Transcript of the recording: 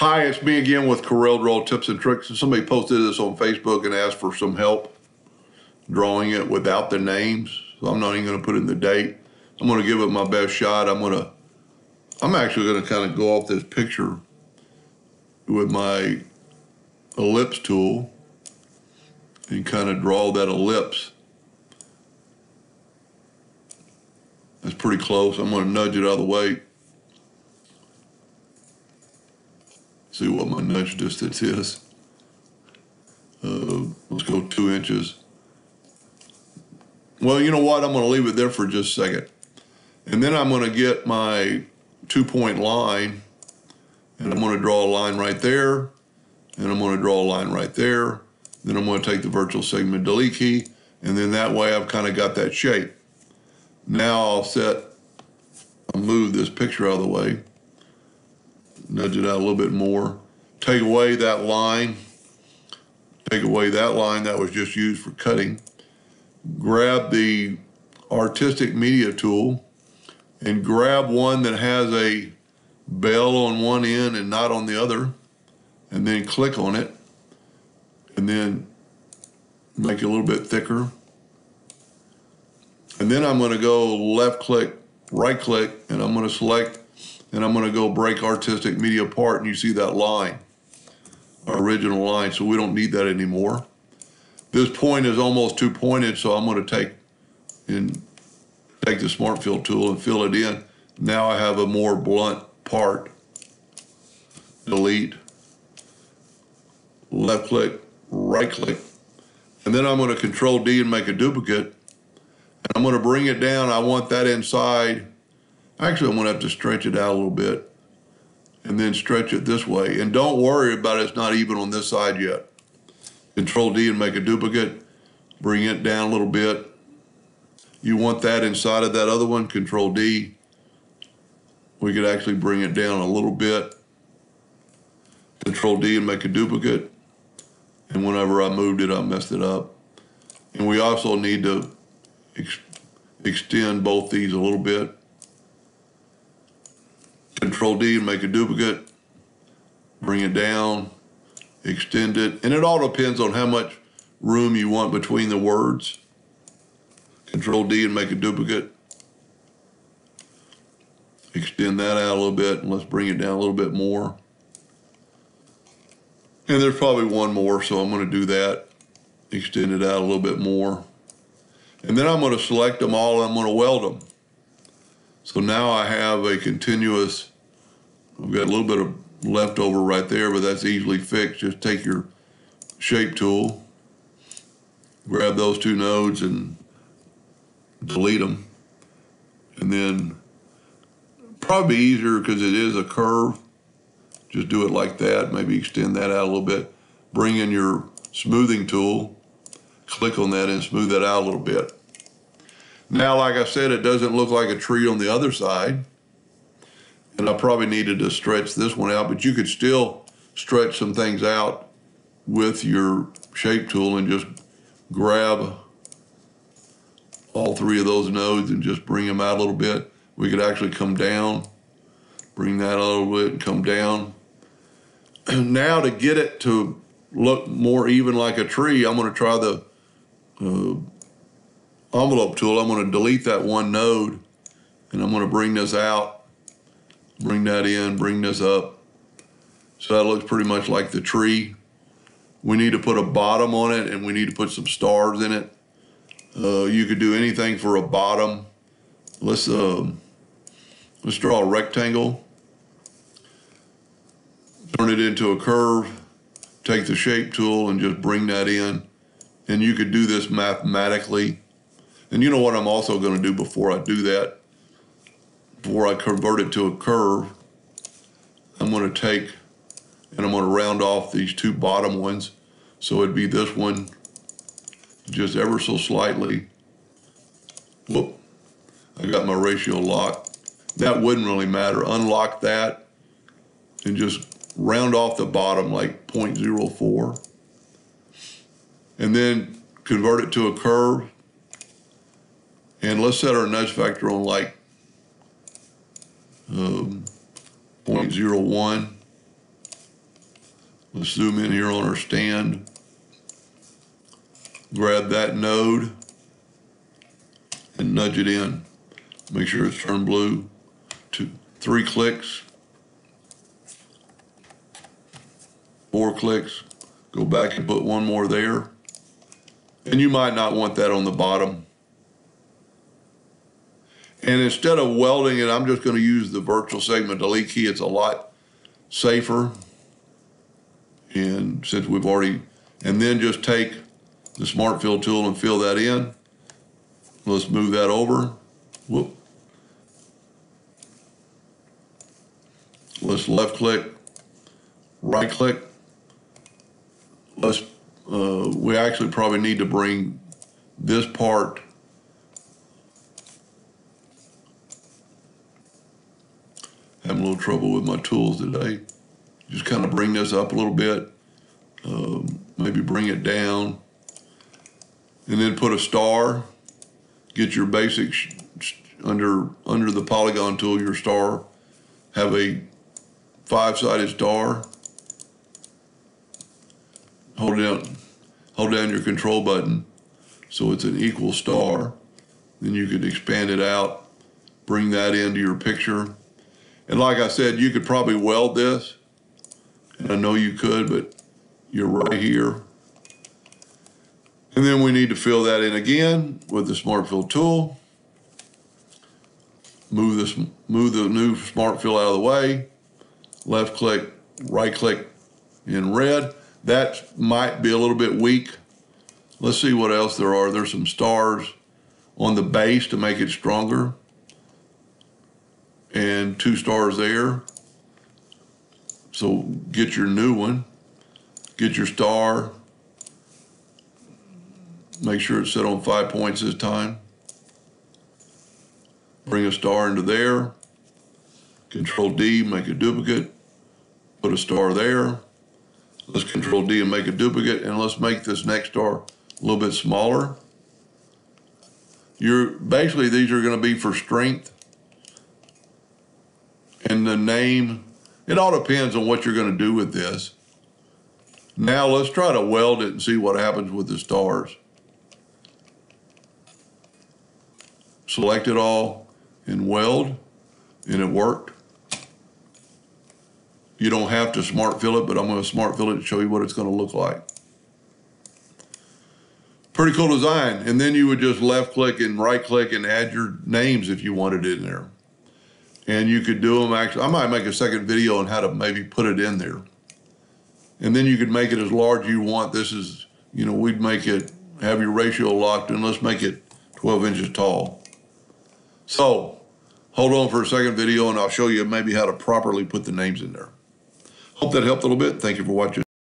Hi, it's me again with Corel Draw Tips and Tricks. Somebody posted this on Facebook and asked for some help drawing it without the names. So I'm not even going to put in the date. I'm going to give it my best shot. I'm going to, I'm actually going to kind of go off this picture with my ellipse tool and kind of draw that ellipse. That's pretty close. I'm going to nudge it out of the way. See what my nudge distance is. Uh, let's go two inches. Well, you know what? I'm going to leave it there for just a second. And then I'm going to get my two point line and I'm going to draw a line right there and I'm going to draw a line right there. Then I'm going to take the virtual segment delete key and then that way I've kind of got that shape. Now I'll set, I'll move this picture out of the way, nudge it out a little bit more, take away that line, take away that line that was just used for cutting, grab the artistic media tool and grab one that has a bell on one end and not on the other, and then click on it, and then make it a little bit thicker. And then I'm going to go left click, right click, and I'm going to select, and I'm going to go break artistic media apart, and you see that line, our original line, so we don't need that anymore. This point is almost too pointed, so I'm going to take and take the smart fill tool and fill it in. Now I have a more blunt part. Delete, left click, right click, and then I'm going to control D and make a duplicate. And I'm going to bring it down. I want that inside. Actually, I'm going to have to stretch it out a little bit and then stretch it this way. And don't worry about it, it's not even on this side yet. Control D and make a duplicate, bring it down a little bit. You want that inside of that other one, Control D. We could actually bring it down a little bit. Control D and make a duplicate. And whenever I moved it, I messed it up. And we also need to ex extend both these a little bit. Control D and make a duplicate. Bring it down extend it. And it all depends on how much room you want between the words. Control D and make a duplicate. Extend that out a little bit and let's bring it down a little bit more. And there's probably one more, so I'm going to do that. Extend it out a little bit more. And then I'm going to select them all and I'm going to weld them. So now I have a continuous, I've got a little bit of leftover right there, but that's easily fixed. Just take your shape tool, grab those two nodes and delete them. And then probably easier because it is a curve. Just do it like that, maybe extend that out a little bit. Bring in your smoothing tool, click on that and smooth that out a little bit. Now, like I said, it doesn't look like a tree on the other side and I probably needed to stretch this one out, but you could still stretch some things out with your shape tool and just grab all three of those nodes and just bring them out a little bit. We could actually come down, bring that a little bit and come down. Now to get it to look more even like a tree, I'm gonna try the uh, envelope tool. I'm gonna delete that one node and I'm gonna bring this out bring that in, bring this up. So that looks pretty much like the tree. We need to put a bottom on it and we need to put some stars in it. Uh, you could do anything for a bottom. Let's, uh, let's draw a rectangle. Turn it into a curve. Take the shape tool and just bring that in. And you could do this mathematically. And you know what I'm also going to do before I do that? Before I convert it to a curve, I'm going to take and I'm going to round off these two bottom ones. So it'd be this one just ever so slightly. Whoop, I got my ratio locked. That wouldn't really matter. Unlock that and just round off the bottom like 0.04. And then convert it to a curve. And let's set our nudge factor on like um, 0.01. Let's zoom in here on our stand. Grab that node and nudge it in. Make sure it's turned blue. Two, three clicks. Four clicks. Go back and put one more there. And you might not want that on the bottom. And instead of welding it, I'm just going to use the virtual segment delete key. It's a lot safer. And since we've already, and then just take the smart fill tool and fill that in. Let's move that over. Whoop. Let's left click, right click. Let's, uh, we actually probably need to bring this part having a little trouble with my tools today. Just kind of bring this up a little bit, um, maybe bring it down, and then put a star. Get your basic sh- sh- under under the polygon tool. Your star have a five-sided star. Hold down, hold down your control button, so it's an equal star. Then you could expand it out, bring that into your picture and like I said, you could probably weld this. And I know you could, but you're right here. And then we need to fill that in again with the Smart Fill tool. Move this, move the new Smart Fill out of the way. Left click, right click in red. That might be a little bit weak. Let's see what else there are. There's some stars on the base to make it stronger and two stars there. So get your new one, get your star, make sure it's set on five points this time. Bring a star into there, control D, make a duplicate, put a star there. Let's control D and make a duplicate and let's make this next star a little bit smaller. You're basically these are going to be for strength and the name. It all depends on what you're going to do with this. Now let's try to weld it and see what happens with the stars. Select it all and weld, and it worked. You don't have to smart fill it, but I'm going to smart fill it to show you what it's going to look like. Pretty cool design. And then you would just left click and right click and add your names if you wanted in there and you could do them actually. I might make a second video on how to maybe put it in there. And then you could make it as large as you want. This is, you know, we'd make it, have your ratio locked and let's make it 12 inches tall. So hold on for a second video and I'll show you maybe how to properly put the names in there. Hope that helped a little bit. Thank you for watching.